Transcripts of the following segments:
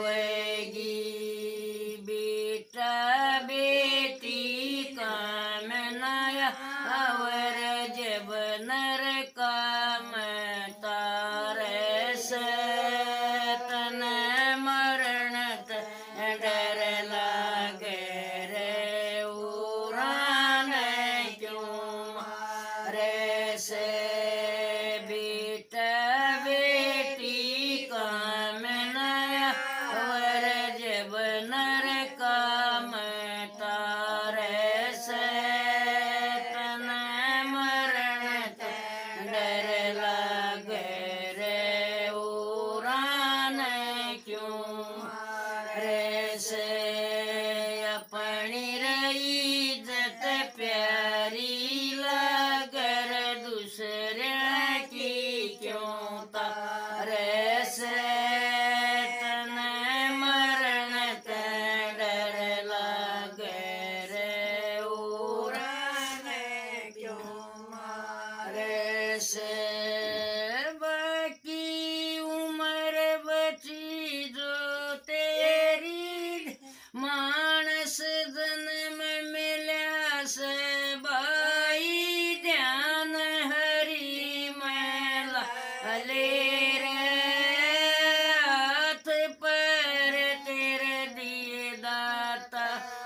Plaguey. देव नर काम तारे से तन मरण डर लगे रे उरान क्यों? रे से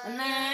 Amen.